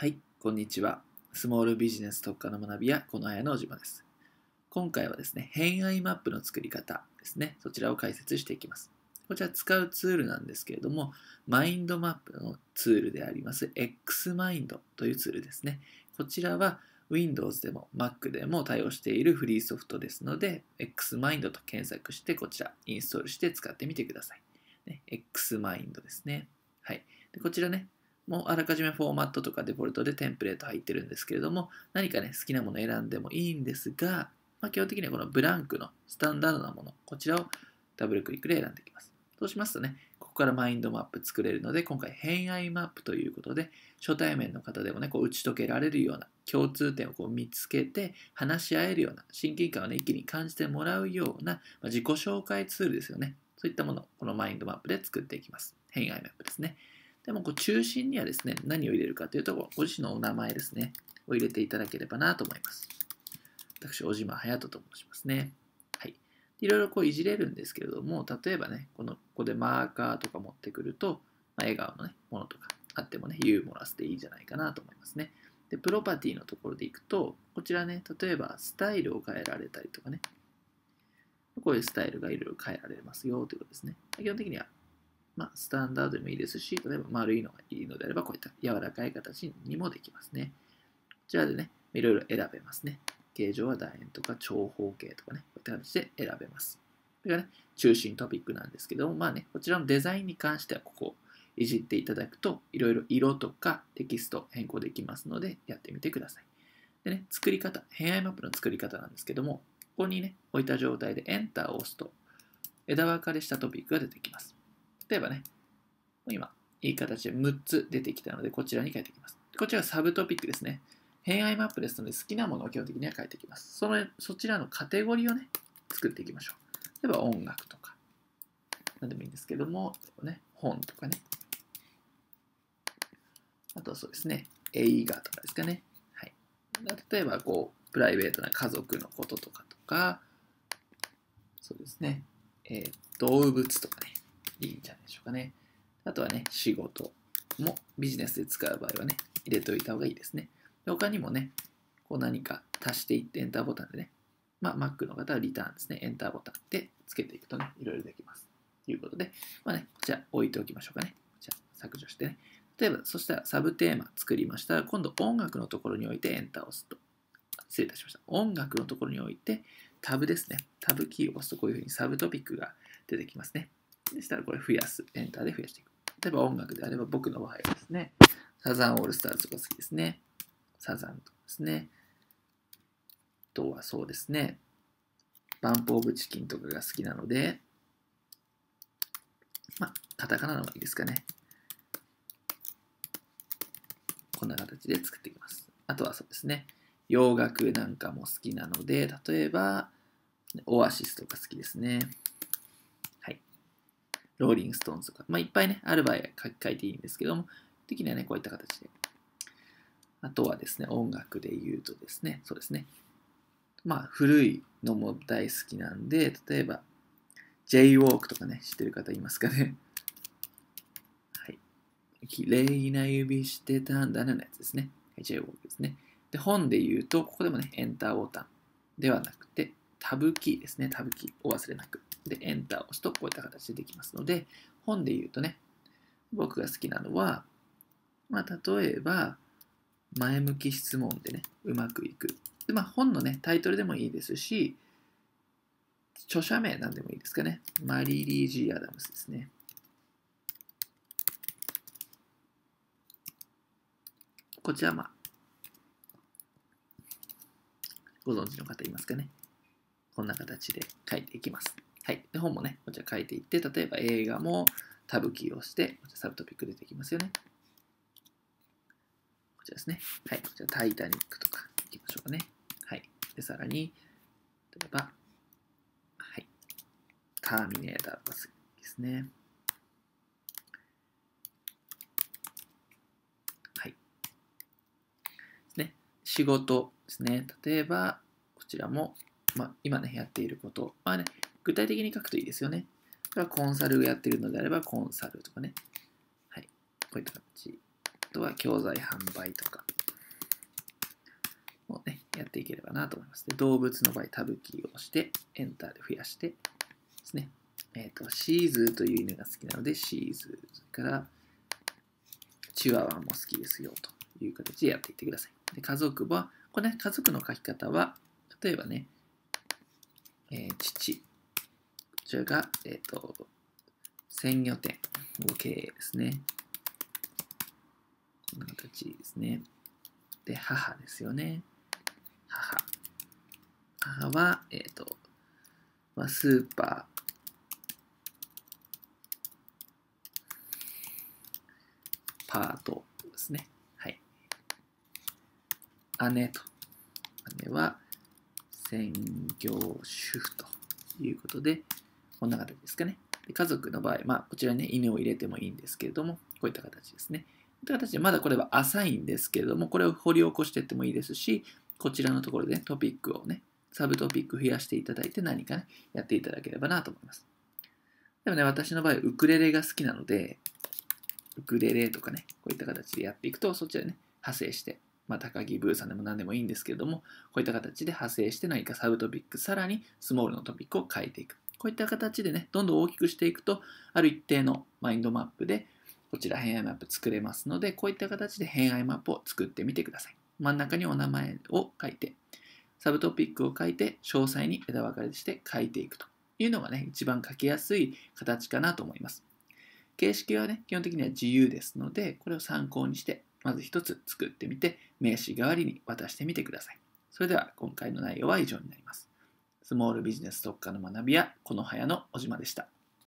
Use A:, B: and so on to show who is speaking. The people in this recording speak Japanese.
A: はい、こんにちは。スモールビジネス特化の学びやこのあやのおじまです。今回はですね、偏愛マップの作り方ですね、そちらを解説していきます。こちら使うツールなんですけれども、マインドマップのツールであります XMind というツールですね。こちらは Windows でも Mac でも対応しているフリーソフトですので、XMind と検索してこちらインストールして使ってみてください。ね、XMind ですね。はい。でこちらね、もうあらかじめフォーマットとかデフォルトでテンプレート入ってるんですけれども、何かね、好きなもの選んでもいいんですが、まあ、基本的にはこのブランクのスタンダードなもの、こちらをダブルクリックで選んでいきます。そうしますとね、ここからマインドマップ作れるので、今回偏愛マップということで、初対面の方でもね、こう打ち解けられるような共通点をこう見つけて話し合えるような親近感をね、一気に感じてもらうような、まあ、自己紹介ツールですよね。そういったものをこのマインドマップで作っていきます。偏愛マップですね。でもこう中心にはですね、何を入れるかというと、ご自身のお名前ですね、を入れていただければなと思います。私、小島隼人と申しますね。はい。いろいろこういじれるんですけれども、例えばね、このここでマーカーとか持ってくると、まあ、笑顔のね、ものとかあってもね、ユーモラスでいいんじゃないかなと思いますね。で、プロパティのところでいくと、こちらね、例えばスタイルを変えられたりとかね、こういうスタイルがいろいろ変えられますよということですね。基本的にはまあ、スタンダードでもいいですし、例えば丸いのがいいのであれば、こういった柔らかい形にもできますね。こちらでね、いろいろ選べますね。形状は楕円とか長方形とかね、こういった形で選べます。これがね、中心トピックなんですけども、まあね、こちらのデザインに関しては、ここをいじっていただくと、いろいろ色とかテキスト変更できますので、やってみてください。でね、作り方、偏愛マップの作り方なんですけども、ここにね、置いた状態でエンターを押すと、枝分かれしたトピックが出てきます。例えばね、今、いい形で6つ出てきたので、こちらに書いていきます。こちらサブトピックですね。偏愛マップですので、好きなものを基本的には書いていきます。そのそちらのカテゴリーをね、作っていきましょう。例えば音楽とか、何でもいいんですけども、ね、本とかね。あとはそうですね、映画とかですかね。はい。例えば、こう、プライベートな家族のこととかとか、そうですね、えー、動物とかね、いいんじゃないでしょうかね。あとはね、仕事もビジネスで使う場合はね、入れておいた方がいいですね。他にもね、こう何か足していってエンターボタンでね、まあ Mac の方はリターンですね、エンターボタンでつけていくとね、いろいろできます。ということで、まあね、こちら置いておきましょうかね。こちら削除してね。例えば、そしたらサブテーマ作りましたら、今度音楽のところに置いてエンターを押すと。失礼いたしました。音楽のところに置いて、タブですね。タブキーを押すとこういうふうにサブトピックが出てきますね。でしたらこれ増やす。エンターで増やしていく。例えば音楽であれば僕の場合はですね、サザンオールスターズとか好きですね。サザンとかですね。あとはそうですね、バンプオブチキンとかが好きなので、まあ、カタカナの方がいいですかね。こんな形で作っていきます。あとはそうですね、洋楽なんかも好きなので、例えば、オアシスとか好きですね。ローリングストーンズとか、まあ、いっぱいね、ある場合は書き換えていいんですけども、的にはね、こういった形で。あとはですね、音楽で言うとですね、そうですね。まあ、古いのも大好きなんで、例えば、J-Walk とかね、知ってる方いますかね。はい。綺麗な指してたんだねのやつですね。はい J-Walk ですね。で、本で言うと、ここでもね、エンターボタンではなくて、タブキーですね。タブキーを忘れなく。で、エンターを押すとこういった形でできますので、本で言うとね、僕が好きなのは、まあ、例えば、前向き質問でね、うまくいく。で、まあ、本のね、タイトルでもいいですし、著者名なんでもいいですかね。マリリー・ジー・アダムスですね。こちら、まあ、ご存知の方いますかね。こんな形で書いていきます。はい。で、本もね、こちら書いていって、例えば映画もタブキーをして、こちらサブトピック出てきますよね。こちらですね。はい。こちらタイタニックとかいきましょうかね。はい。で、さらに、例えば、はい。ターミネーターとかですね。はい。ね。仕事ですね。例えば、こちらも、まあ、今ね、やっていること。まあね、具体的に書くといいですよね。これはコンサルをやっているのであれば、コンサルとかね。はい。こういった形。あとは、教材販売とか。やっていければなと思います。で動物の場合、タブキーを押して、エンターで増やしてですね。えっ、ー、と、シーズーという犬が好きなので、シーズーそれから、チワワも好きですよという形でやっていってください。で家族は、これね、家族の書き方は、例えばね、えー、父、ちらが、えっ、ー、と、鮮魚店を経営ですね。こんな形ですね。で、母ですよね。母。母は、えっ、ー、と、まあ、スーパー、パートですね。はい。姉と。姉は専業主婦ということで、こんな形ですかね。で家族の場合、まあ、こちらにね、犬を入れてもいいんですけれども、こういった形ですね。という形で、まだこれは浅いんですけれども、これを掘り起こしていってもいいですし、こちらのところで、ね、トピックをね、サブトピック増やしていただいて何かね、やっていただければなと思います。でもね、私の場合、ウクレレが好きなので、ウクレレとかね、こういった形でやっていくと、そちらね、派生して、まあ、高木ブーさんでも何でもいいんですけれども、こういった形で派生して何かサブトピック、さらにスモールのトピックを変えていく。こういった形でね、どんどん大きくしていくと、ある一定のマインドマップで、こちら偏愛マップ作れますので、こういった形で偏愛マップを作ってみてください。真ん中にお名前を書いて、サブトピックを書いて、詳細に枝分かれして書いていくというのがね、一番書きやすい形かなと思います。形式はね、基本的には自由ですので、これを参考にして、まず一つ作ってみて、名刺代わりに渡してみてください。それでは今回の内容は以上になります。スモールビジネス特化の学びやこの早の小島でした。